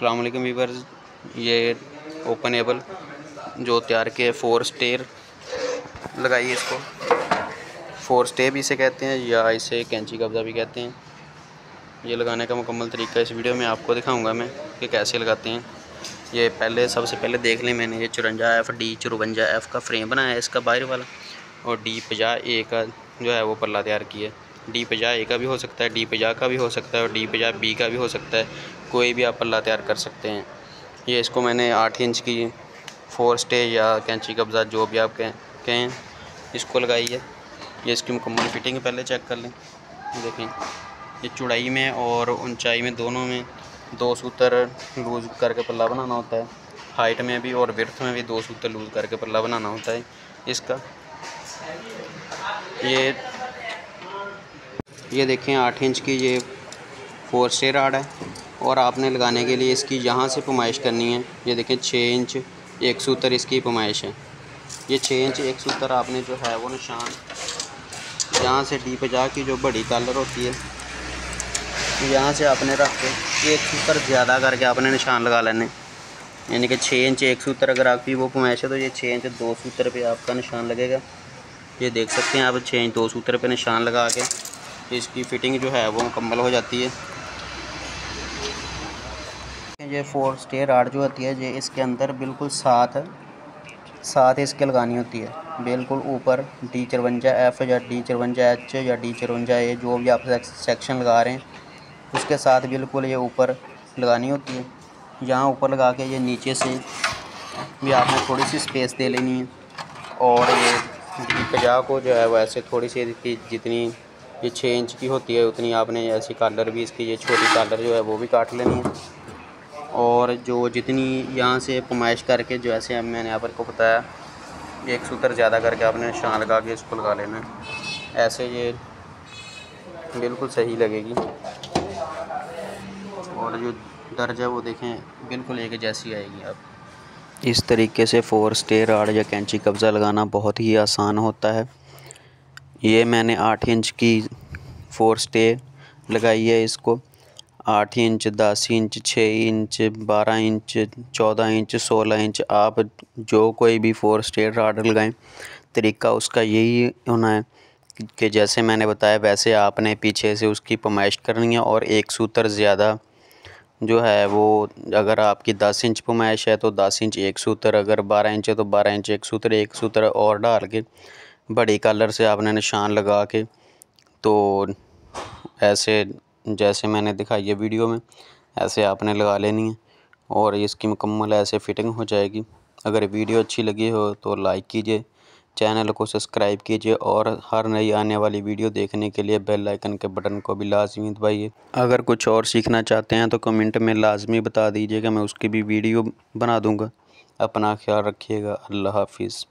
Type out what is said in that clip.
अलैक्म viewers ये open able जो तैयार के फोर स्टेयर लगाइए इसको। फोर स्टे भी इसे कहते हैं या इसे कैंची कब्ज़ा भी कहते हैं। ये लगाने का मुकम्मल तरीका इस वीडियो में आपको दिखाऊँगा मैं कि कैसे लगाते हैं। ये पहले, सबसे पहले देख लें मैंने ये चुरंजा एफ़ डी चुरवंजा एफ़ का फ्रेम बनाया है इसका बाहर वाला। और डी पजा ए का जो है वो पल्ला तैयार किया है। डी पजा ए का भी हो सकता है, डी पजा का भी हो सकता है और डी पजा बी का भी हो सकता है। कोई भी आप पल्ला तैयार कर सकते हैं। ये इसको मैंने आठ इंच की फोर स्टे या कैंची, कब्ज़ा, जो भी आप कहें कहें, इसको लगाई है। ये इसकी मुकम्मल फिटिंग पहले चेक कर लें। देखें, ये चौड़ाई में और ऊंचाई में दोनों में दो सूत्र लूज़ करके पल्ला बनाना होता है। हाइट में भी और विर्थ में भी दो सूत्र लूज़ करके पल्ला बनाना होता है इसका। ये ये देखें, आठ इंच की ये फोर स्टे राड है और आपने लगाने के लिए इसकी यहाँ से पमाइश करनी है। ये देखें, छः इंच एक सूत्र इसकी पमाइश है। ये छः इंच एक सूत्र आपने जो है वो निशान यहाँ से डी पजा की जो बड़ी कलर होती है, यहाँ से आपने रख के एक सूत्र ज़्यादा करके आपने निशान लगा लेने। यानी कि छः इंच एक सूत्र अगर आपकी वो पुमैश है तो ये छः इंच दो सूत्र पे आपका निशान लगेगा। ये देख सकते हैं आप, छः इंच दो सूत्र पे निशान लगा के इसकी फ़िटिंग जो है वो मुकम्मल हो जाती है। ये फोर स्टेयर आर्ट जो होती है, ये इसके अंदर बिल्कुल साथ साथ इसके लगानी होती है। बिल्कुल ऊपर डी चरवंजा एफ़ या डी चरवंजा एच या डी चरवंजा ए जो भी आप सेक्शन लगा रहे हैं, उसके साथ बिल्कुल ये ऊपर लगानी होती है। यहाँ ऊपर लगा के ये नीचे से भी आपने थोड़ी सी स्पेस दे लेनी है। और ये पजा को जो है वो ऐसे थोड़ी सी जितनी ये छः इंच की होती है, उतनी आपने ऐसी कॉलर भी, इसकी ये छोटी कॉलर जो है, वो भी काट लेनी है। और जो जितनी यहाँ से पमाइश करके, जो ऐसे मैंने यहाँ पर को बताया, एक सूत्र ज़्यादा करके आपने निशान लगा के इसको लगा लेना है। ऐसे ये बिल्कुल सही लगेगी। और जो दर्ज है, वो देखें, बिल्कुल एक जैसी आएगी आप। इस तरीके से फोर स्टे आड़ या कैंची कब्ज़ा लगाना बहुत ही आसान होता है। ये मैंने आठ इंच की फोर स्टे लगाई है इसको। आठ इंच, दस इंच छः इंच, बारह इंच, चौदह इंच, सोलह इंच, आप जो कोई भी फोर स्टेट आर्डर लगाएँ, तरीका उसका यही होना है कि जैसे मैंने बताया, वैसे आपने पीछे से उसकी पमाइश करनी है और एक सूत्र ज़्यादा जो है वो अगर आपकी दस इंच पमाइश है तो दस इंच एक सूत्र, अगर बारह इंच है तो बारह इंच एक सूत्र एक सूत्र और डाल के बड़ी कलर से आपने निशान लगा के तो ऐसे जैसे मैंने दिखाई है वीडियो में, ऐसे आपने लगा लेनी है और इसकी मुकम्मल ऐसे फिटिंग हो जाएगी। अगर वीडियो अच्छी लगी हो तो लाइक कीजिए, चैनल को सब्सक्राइब कीजिए और हर नई आने वाली वीडियो देखने के लिए बेल आइकन के बटन को भी लाजमी दबाइए। अगर कुछ और सीखना चाहते हैं तो कमेंट में लाजमी बता दीजिएगा मैं उसकी भी वीडियो बना दूँगा। अपना ख्याल रखिएगा। अल्लाह हाफिज़।